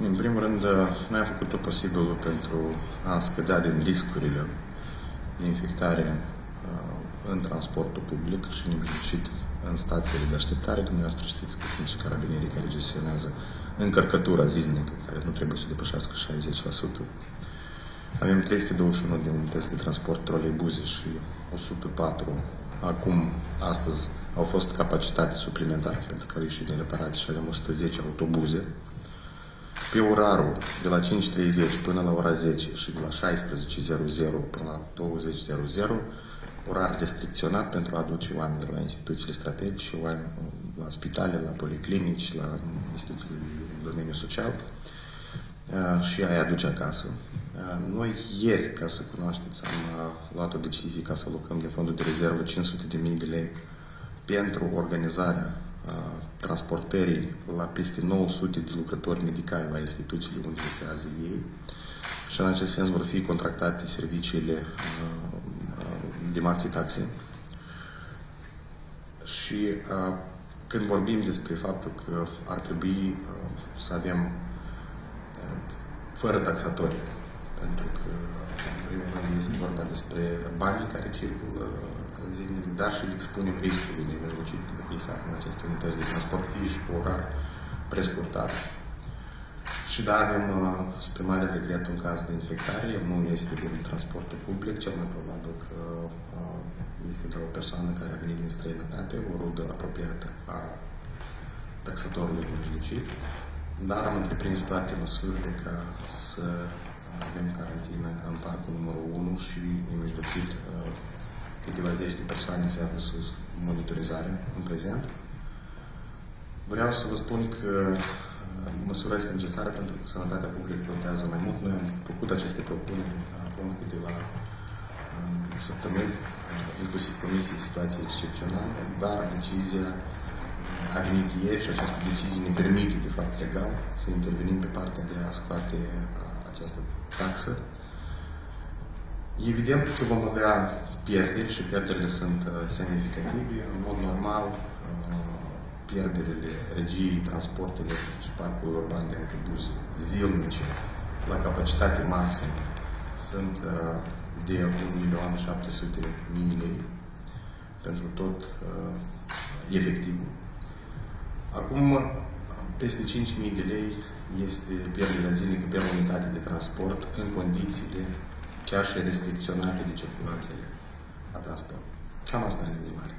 În primul rând, noi am făcut tot posibilul pentru a scădea din riscurile de infectare uh, în transportul public și implicit în stațiile de așteptare. Dumneavoastră știți că sunt și carabinerii care gestionează încărcătura zilnică, care nu trebuie să depășească 60%. Avem 321 de unități de transport troleibuze și 104. Acum, astăzi, au fost capacitate suplimentare pentru că au ieșit din reparații și avem 110 autobuze. Pe orarul de la 5.30 până la ora 10 și de la 16.00 până la 20.00, orar restricționat pentru a aduce oameni la instituțiile strategice, oameni la spitale, la policlinici, la instituțiile în domeniul social și a aduce acasă. Noi ieri, ca să cunoașteți, am luat o decizie ca să alocăm din fondul de rezervă 500 de mii de lei pentru organizarea transportării la peste 900 de lucrători medicali la instituțiile unde lucrează ei și în acest sens vor fi contractate serviciile de maxi taxe. Și când vorbim despre faptul că ar trebui să avem fără taxatori, pentru că în primul rând este vorba despre banii care circulă zilnic, dar și expunem riscului nevelocit de să în aceste unități de transport, fie și cu orar prescurtat. Și da, avem, spre mare regret, un caz de infectare, el nu este din transportul public, cel mai probabil că este de o persoană care a venit din străinătate, o rudă apropiată a taxatorului nevelicit, dar am întreprins toate măsurile ca să avem carantină în parcul numărul 1 și nemijlocit uh, câteva zeci de persoane se află sub monitorizare în prezent. Vreau să vă spun că uh, măsura este necesară pentru că sănătatea publică contează mai mult. Noi am făcut aceste propuneri acum câteva uh, săptămâni, inclusiv comisii situații excepționale, dar decizia a venit ieri și această decizie ne permite, de fapt, legal, să intervenim pe partea de a scoate această taxă. Evident că vom avea pierderi și pierderile sunt uh, semnificative. În mod normal, uh, pierderile regiei, transportele și parcul urban de autobuz zilnice la capacitate maximă sunt uh, de 1.700.000 lei pentru tot efectivul. Acum, peste 5.000 de lei este pierderea zilnică pe unitate de transport în condițiile chiar și restricționate de circulație a transport. Cam asta în linii mari.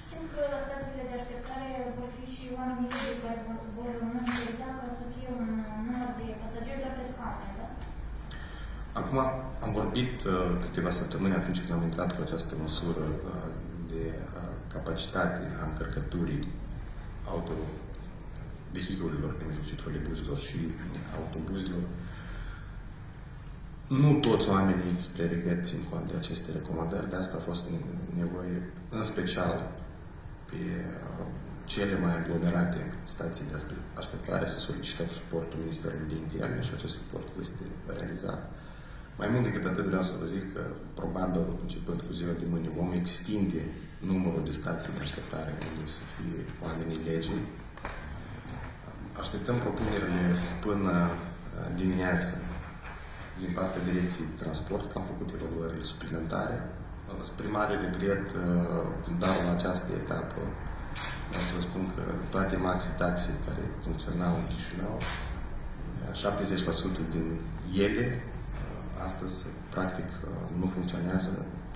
Știm că la stațiile de așteptare vor fi și oamenii care vor monitoriza ca să fie un număr de pasageri doar pe scaune, da? Acum am vorbit uh, câteva săptămâni atunci când am intrat cu această măsură uh, de uh, capacitate a încărcăturii auto vehiculelor, și trolebuzelor și autobuzelor. Nu toți oamenii, spre regret, țin cont de aceste recomandări, de asta a fost nevoie, în special pe uh, cele mai aglomerate stații de așteptare să solicităm suportul Ministerului de Interne și acest suport este realizat. Mai mult decât atât vreau să vă zic că probabil începând cu ziua de mâine vom extinde numărul de stații de așteptare unde să fie oamenii legii Așteptăm propunerile până uh, dimineață din partea Direcției de Transport, că am făcut evaluările suplimentare. Uh, spre mare regret, uh, dar la această etapă, vreau să vă spun că toate maxi-taxi care funcționau în Chișinău, 70% din ele, astăzi, practic, nu funcționează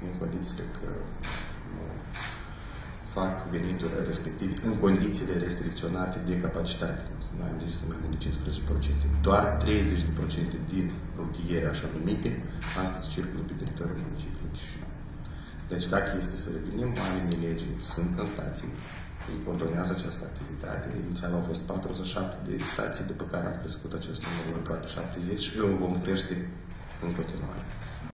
în condițiile că fac venituri respective în condițiile restricționate de capacitate. Noi am zis că mai mult de 15%. Doar 30% din rutiere așa numite astăzi circulă pe teritoriul municipiului Chișinău. Deci dacă este să revenim, oamenii legii sunt în stații, îi coordonează această activitate. Inițial au fost 47 de stații, după care am crescut acest număr la aproape 70 și îl vom crește în continuare.